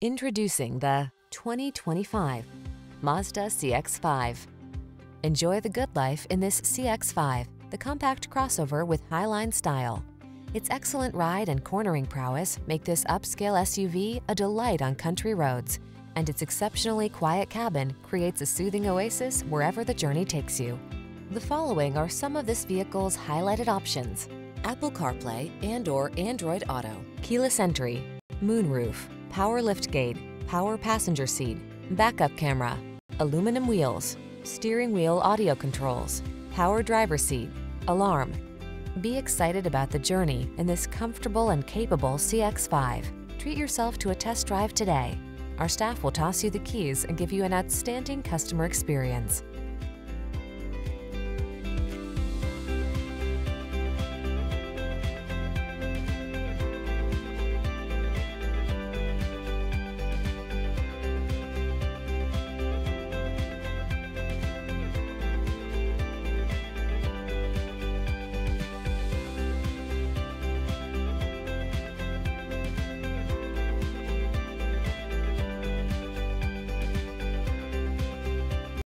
Introducing the 2025 Mazda CX-5. Enjoy the good life in this CX-5, the compact crossover with highline style. Its excellent ride and cornering prowess make this upscale SUV a delight on country roads, and its exceptionally quiet cabin creates a soothing oasis wherever the journey takes you. The following are some of this vehicle's highlighted options. Apple CarPlay and or Android Auto, keyless entry, moonroof, power liftgate, power passenger seat, backup camera, aluminum wheels, steering wheel audio controls, power driver seat, alarm. Be excited about the journey in this comfortable and capable CX-5. Treat yourself to a test drive today. Our staff will toss you the keys and give you an outstanding customer experience.